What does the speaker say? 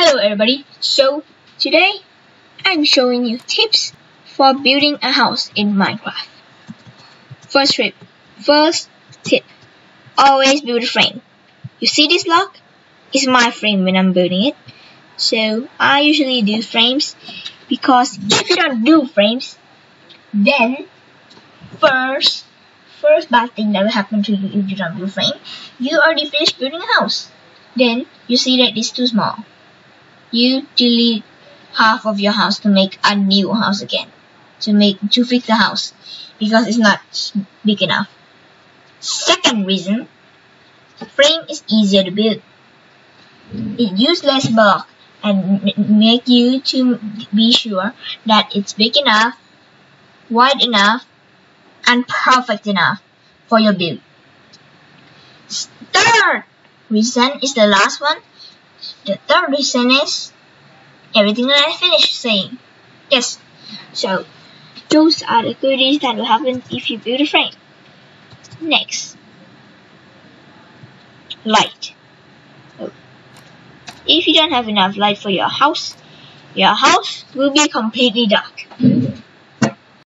Hello everybody, so today I'm showing you tips for building a house in Minecraft. First tip, first tip, always build a frame. You see this block? It's my frame when I'm building it. So I usually do frames because if you don't do frames, then first, first bad thing that will happen to you if you don't do frame, you already finished building a house. Then you see that it's too small you delete half of your house to make a new house again. To make to fix the house. Because it's not big enough. Second reason frame is easier to build. It uses less block and make you to be sure that it's big enough wide enough and perfect enough for your build. Third reason is the last one the third reason is everything that I finished saying. Yes, so those are the goodies that will happen if you build a frame. Next, light. Oh. If you don't have enough light for your house, your house will be completely dark.